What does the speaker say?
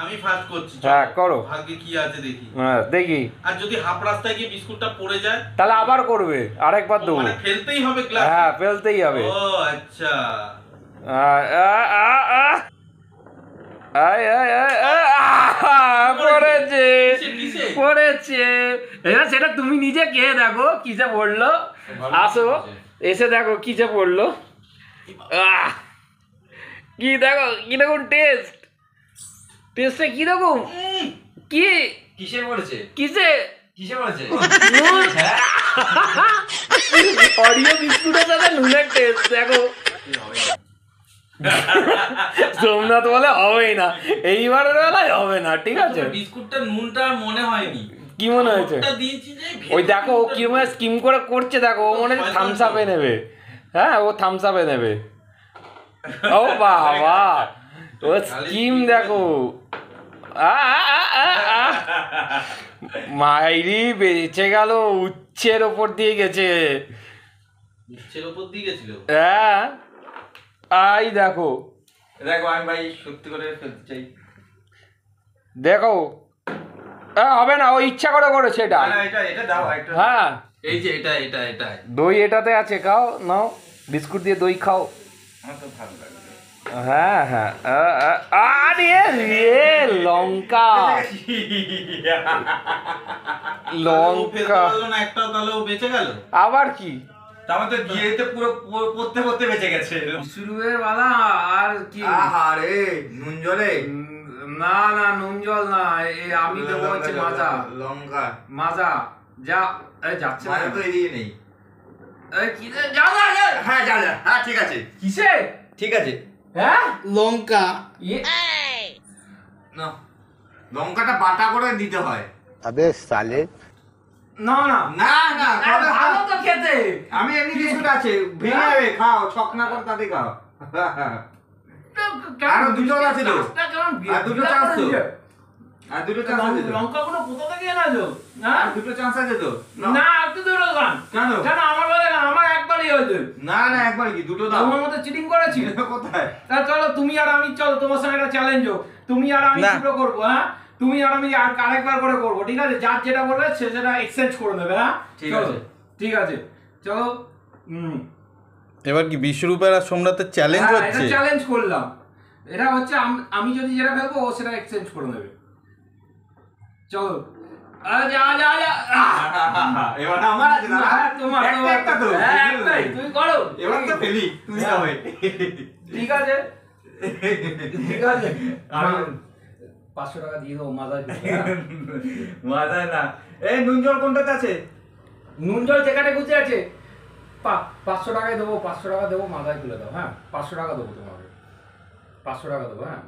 আমি ফার্স্ট করছি হ্যাঁ, করো। ভাগ্যে কি আছে দেখি। হ্যাঁ দেখি। আর যদি হাফ রাস্তায় গিয়ে বিস্কুটটা পড়ে যায়? তাহলে আবার করবে আরেকবার দেবো। মানে ফেলতেই হবে গ্লাস হ্যাঁ ফেলতেই হবে। ও আচ্ছা। আয়, আয়, আয়, পড়েছে? পড়েছে। সেটা তুমি নিজে কে দেখো কিসে পড়ল। আসো এসে দেখো কিসে পড়ল। কি দেখো কীরকম টেস্ট টেস্টে কীরকম কি? কিসে পড়েছে? কিসে? কিসে পড়েছে? অরিও বিস্কুটের সাথে নুনের টেস্ট দেখো। সোমনাথ বলে হবেই না। এইবারের বেলায় হবে না ঠিক আছে? বিস্কুটটা নুনটা মনে হয়নি। কি মনে হয়েছে? ওই দেখো ও কীরকম স্কিম করে করছে দেখো ও মনে হচ্ছে থামস আপে নেবে। হ্যাঁ ও থামস আপে নেবে। ও বাবা! ও স্কিম দেখো। মাইরি বেঁচে গেল উচ্ছের ওপর দিয়ে গেছে। নিচের ওপর দিয়ে গেছিল? হ্যাঁ। আই দেখো। দেখো আমি ভাই সত্যি করে ফেলতে চাই। দেখো। হবে না ও ইচ্ছা করে করেছে এটা। হ্যাঁ। এই যে এটা এটা এটা। দই এটাতে আছে খাও নাও বিস্কুট দিয়ে দই খাও। হ্যাঁ হ্যাঁ। আরে রে লঙ্কা। লঙ্কা। একটাও তাহলে বেঁচে গেল। আবার কি? তারপর তো পুরো পড়তে পড়তে বেঁচে গেছে। শুরুয়ের বালা আর কি? আহারে নুন জলে? না না নুন জল না আমি দেবো হচ্ছে মাজা। লঙ্কা। মাজা যা এই যাচ্ছে না। তো এদিকে নেই। কি যা যা যা হ্যাঁ যা যা হ্যাঁ ঠিক আছে। কিসে? ঠিক আছে। হ্যাঁ? লঙ্কা। ইয়ে। না। লঙ্কাটা বাটা করে দিতে হয়। আবে সালে। না না। না না ভালো তো খেতে। আমি এমনি আছে। ভেঙে হ্যাঁ। খাও ছকনা করে তাতে খাও। দুটো আছে তো। আর দুটো চান্স তো। আর দুটো চান্স আছে লঙ্কা কোনো কোথা থেকে এনে না হ্যাঁ? দুটো চান্স আছে তো। না আর তো দুটো কেন? কেন আমার হয়েছে। না না একবার কি? দুটো দাও। তোমার মধ্যে চিটিং করেছি কোথায়? তা চলো তুমি আর আমি চলো তোমার সঙ্গে একটা চ্যালেঞ্জ হোক। তুমি আর আমি দুটো করব হ্যাঁ? তুমি আর আমি আর আরেকবার করে করব ঠিক আছে? যার যেটা বলবে সে সেটা এক্সচেঞ্জ করে নেবে হ্যাঁ? ঠিক আছে। ঠিক আছে। চলো হুম। এবার কি বিশ্বরূপের আর সোমনাথের চ্যালেঞ্জ হচ্ছে? চ্যালেঞ্জ করলাম। এটা হচ্ছে আমি যদি যেটা ফেলব ও সেটা এক্সচেঞ্জ করে নেবে। চলো। যা যা আমার আছে না হ্যাঁ, তোমার একটা একটা হ্যাঁ, করো এবার তো ফেলি হ্যাঁ। যাবে ঠিক আছে ঠিক আছে পাঁচশো টাকা দিয়ে দেবো মাথায় মাথায় না এই নুন জল কোনটাতে আছে যেখানে গুছে আছে পাঁচশো টাকায় দেবো পাঁচশো টাকা দেবো মাথায় তুলে দাও হ্যাঁ পাঁচশো টাকা দেবো তোমাকে পাঁচশো টাকা দেবো হ্যাঁ